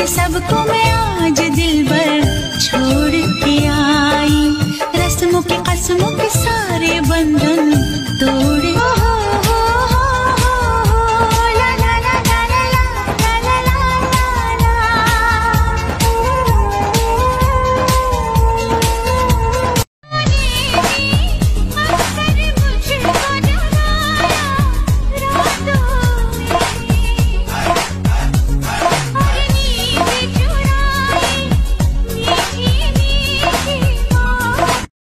ये सबको मैं आज दिल भर छोड़ के आई। रस्मों के कसमों के सारे बंधन तोड़